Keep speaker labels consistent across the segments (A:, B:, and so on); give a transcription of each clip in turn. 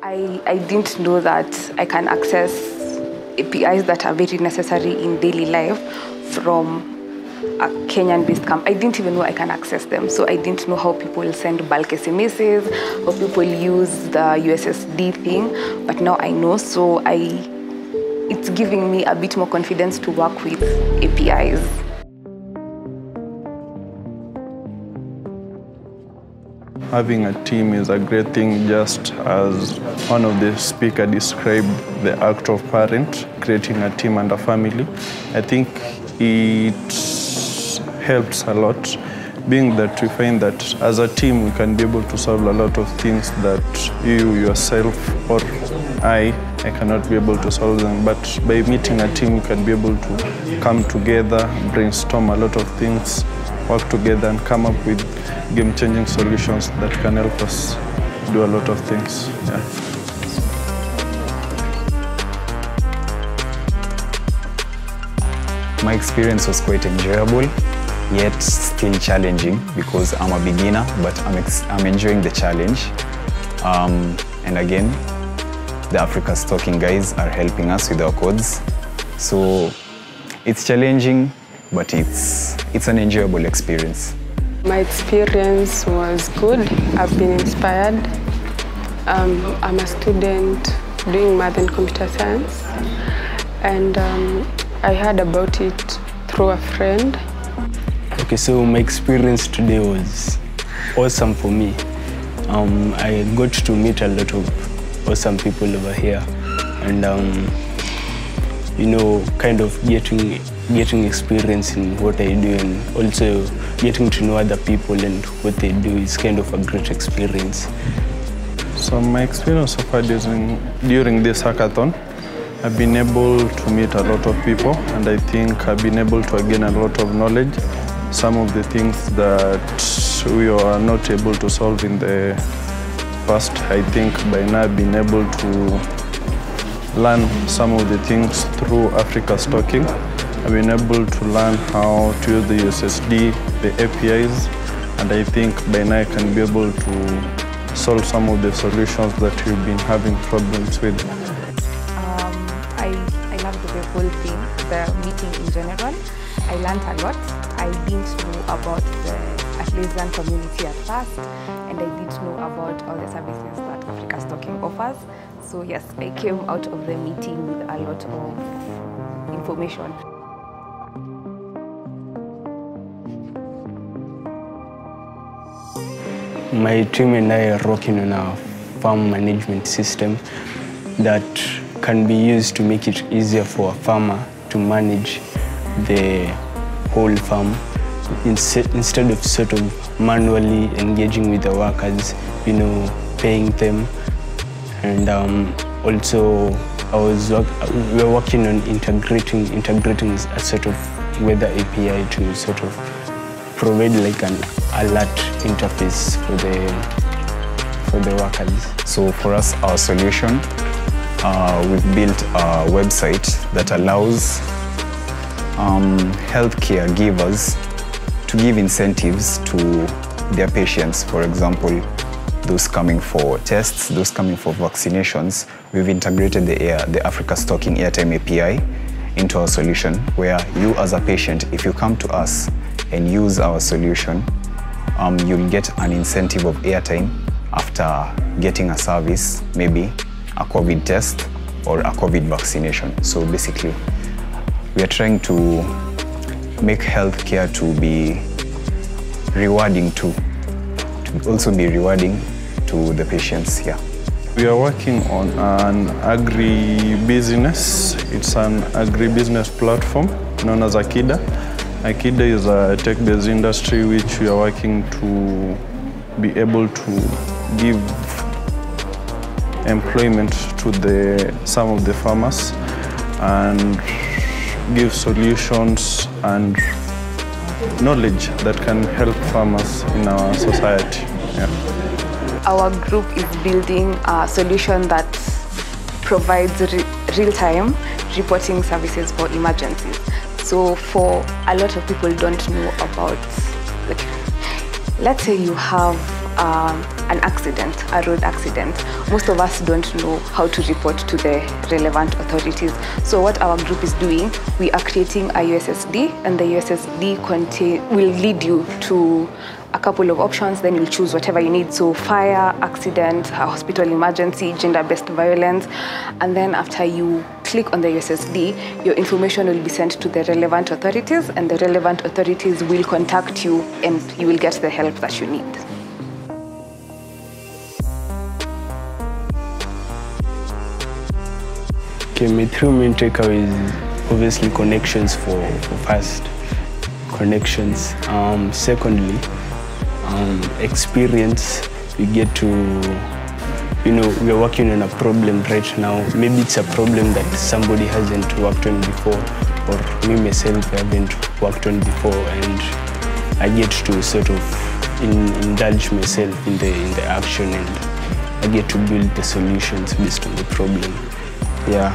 A: I, I didn't know that I can access APIs that are very necessary in daily life from a Kenyan based company. I didn't even know I can access them. So I didn't know how people send bulk SMSs, how people use the USSD thing. But now I know. So I, it's giving me a bit more confidence to work with APIs.
B: Having a team is a great thing, just as one of the speaker described the act of parent, creating a team and a family. I think it helps a lot, being that we find that as a team we can be able to solve a lot of things that you yourself or I, I cannot be able to solve them. But by meeting a team, you can be able to come together, brainstorm a lot of things, work together and come up with game-changing solutions that can help us do a lot of things. Yeah.
C: My experience was quite enjoyable, yet still challenging because I'm a beginner, but I'm, I'm enjoying the challenge. Um, and again, the Africa's Talking guys are helping us with our codes. So it's challenging, but it's, it's an enjoyable experience.
D: My experience was good. I've been inspired. Um, I'm a student doing math and computer science, and um, I heard about it through a friend.
E: Okay, so my experience today was awesome for me. Um, I got to meet a lot of awesome people over here, and um, you know, kind of getting getting experience in what I do, and also getting to know other people and what they do is kind of a great experience.
B: So my experience so far during, during this hackathon, I've been able to meet a lot of people and I think I've been able to gain a lot of knowledge. Some of the things that we are not able to solve in the past, I think by now I've been able to learn some of the things through Africa's Talking. I've been able to learn how to use the USSD, the APIs, and I think by now I can be able to solve some of the solutions that we've been having problems with.
A: Um, I, I loved the whole thing, the meeting in general. I learned a lot. I didn't know about the Atlassian community at first, and I didn't know about all the services that Africa's Talking offers. So yes, I came out of the meeting with a lot of information.
E: My team and I are working on a farm management system that can be used to make it easier for a farmer to manage the whole farm instead of sort of manually engaging with the workers, you know, paying them. And um, also, I was work- we were working on integrating integrating a sort of weather API to sort of provide like an alert interface for the for the workers.
C: So for us, our solution, uh, we've built a website that allows um, healthcare givers to give incentives to their patients. For example, those coming for tests, those coming for vaccinations. We've integrated the, air, the Africa's Talking Airtime API into our solution, where you as a patient, if you come to us and use our solution, um, you'll get an incentive of airtime after getting a service, maybe a COVID test or a COVID vaccination. So basically, we are trying to make healthcare to be rewarding too, to also be rewarding to the patients here.
B: We are working on an agri-business. It's an agri-business platform known as Akida. Akida is a tech-based industry which we are working to be able to give employment to the, some of the farmers and give solutions and knowledge that can help farmers in our society. Yeah.
A: Our group is building a solution that provides re- real-time reporting services for emergencies. So for a lot of people don't know about, like, let's say you have a an accident, a road accident, most of us don't know how to report to the relevant authorities. So what our group is doing, we are creating a USSD and the USSD will lead you to a couple of options, then you'll choose whatever you need. So fire, accident, hospital emergency, gender-based violence. And then after you click on the USSD, your information will be sent to the relevant authorities and the relevant authorities will contact you and you will get the help that you need.
E: Okay, my three main takeaways obviously connections for, for first connections. Um, secondly, um, experience. We get to, you know, we're working on a problem right now. Maybe it's a problem that somebody hasn't worked on before, or me myself haven't worked on before, and I get to sort of in, indulge myself in the in the action, and I get to build the solutions based on the problem. Yeah.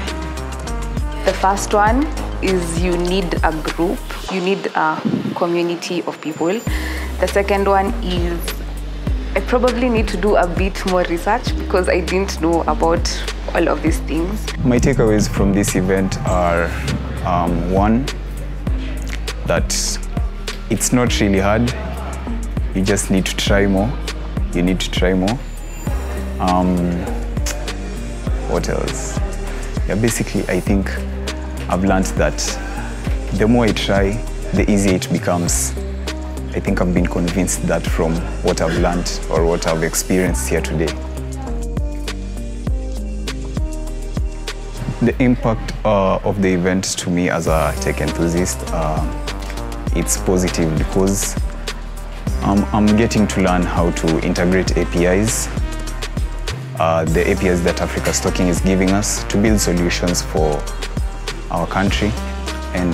A: The first one is you need a group, you need a community of people. The second one is I probably need to do a bit more research because I didn't know about all of these things.
C: My takeaways from this event are um, one, that it's not really hard. You just need to try more. You need to try more. Um, what else? Yeah, basically, I think I've learned that the more I try, the easier it becomes. I think I've been convinced that from what I've learned or what I've experienced here today. The impact uh, of the event to me as a tech enthusiast, uh, it's positive because um, I'm getting to learn how to integrate APIs, uh, the APIs that Africa's Talking is giving us to build solutions for our country and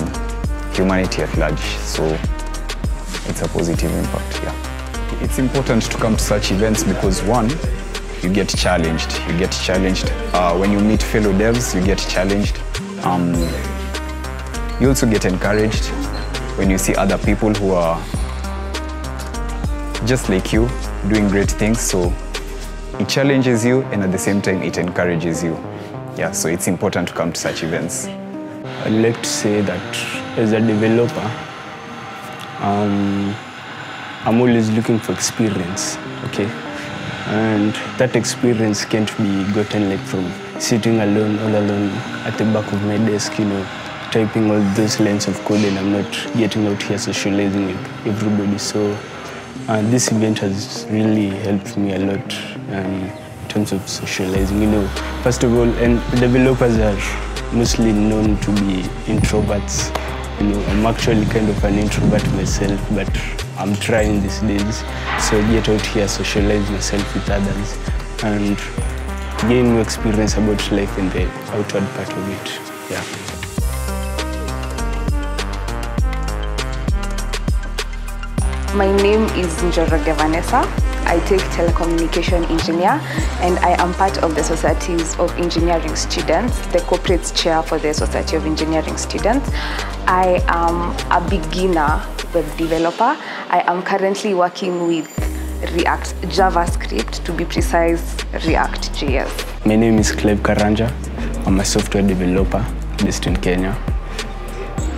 C: humanity at large. So it's a positive impact, yeah. It's important to come to such events because one, you get challenged. You get challenged. Uh, when you meet fellow devs, you get challenged. Um, you also get encouraged when you see other people who are just like you, doing great things. So it challenges you and at the same time it encourages you. Yeah, so it's important to come to such events.
E: I'd like to say that as a developer, um, I'm always looking for experience, okay? And that experience can't be gotten like from sitting alone, all alone at the back of my desk, you know, typing all those lines of code and I'm not getting out here socializing with everybody. So uh, this event has really helped me a lot um, in terms of socializing. You know, first of all, and developers are mostly known to be introverts. You know, I'm actually kind of an introvert myself, but I'm trying these days. So get out here, socialize myself with others, and gain more experience about life and the outward part of it. Yeah.
A: My name is Njoroge Vanessa. I take telecommunication engineer and I am part of the Societies of Engineering Students, the corporate chair for the Society of Engineering Students. I am a beginner web developer. I am currently working with React JavaScript, to be precise, React JS.
E: My name is Cleve Karanja. I'm a software developer based in Kenya.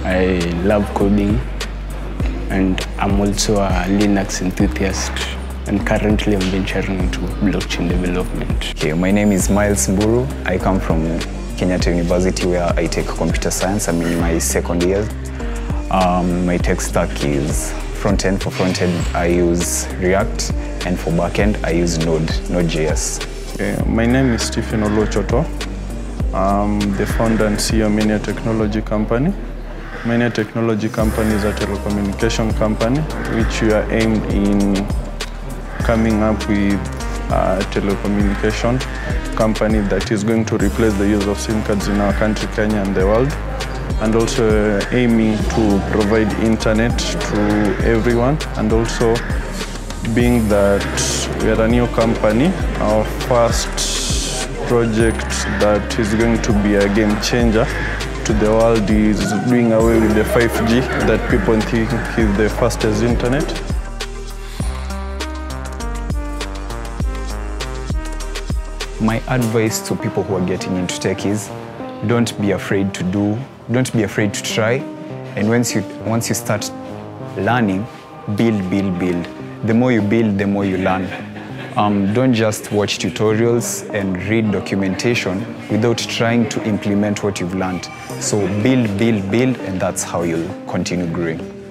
E: I love coding and I'm also a Linux enthusiast and currently I'm venturing into blockchain development.
C: Okay, my name is Miles Mburu. I come from Kenyatta University where I take computer science. I'm in my second year. Um, my tech stack is front end. For front end, I use React, and for back end, I use Node, Node.js.
B: Okay, my name is Stephen Olochoto. I'm the founder and CEO of Minia Technology Company. Minia Technology Company is a telecommunication company which we are aimed in coming up with a telecommunication company that is going to replace the use of SIM cards in our country, Kenya and the world, and also uh, aiming to provide internet to everyone, and also being that we are a new company, our first project that is going to be a game changer to the world is doing away with the 5G that people think is the fastest internet.
C: My advice to people who are getting into tech is don't be afraid to do, don't be afraid to try. And once you, once you start learning, build, build, build. The more you build, the more you learn. Um, don't just watch tutorials and read documentation without trying to implement what you've learned. So build, build, build, and that's how you'll continue growing.